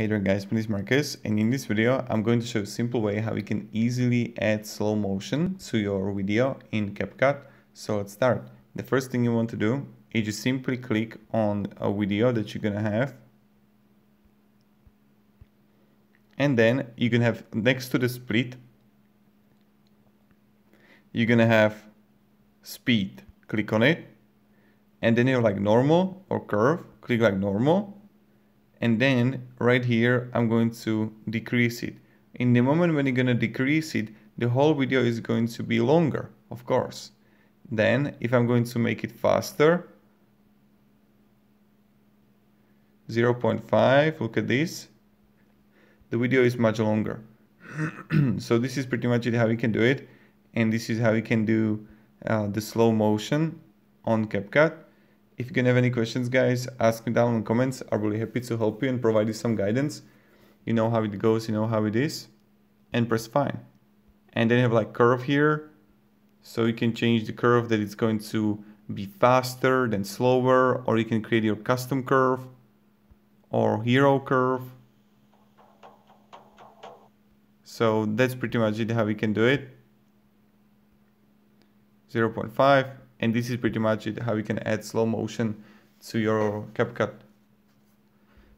Hey there guys, my name is Marcus and in this video I'm going to show a simple way how you can easily add slow motion to your video in CapCut. So let's start. The first thing you want to do is just simply click on a video that you're gonna have. And then you can have next to the split you're gonna have speed. Click on it. And then you're like normal or curve. Click like normal and then right here I'm going to decrease it. In the moment when you're going to decrease it the whole video is going to be longer of course. Then if I'm going to make it faster 0.5 look at this. The video is much longer. So this is pretty much it how you can do it. And this is how you can do uh, the slow motion on CapCut if you can have any questions, guys, ask me down in the comments. I'm really happy to help you and provide you some guidance. You know how it goes, you know how it is. And press fine. And then you have like curve here. So you can change the curve that it's going to be faster than slower, or you can create your custom curve or hero curve. So that's pretty much it how we can do it. 0.5 and this is pretty much it how you can add slow motion to your CapCut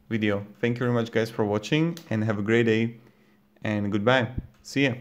video. Thank you very much guys for watching and have a great day and goodbye. See ya.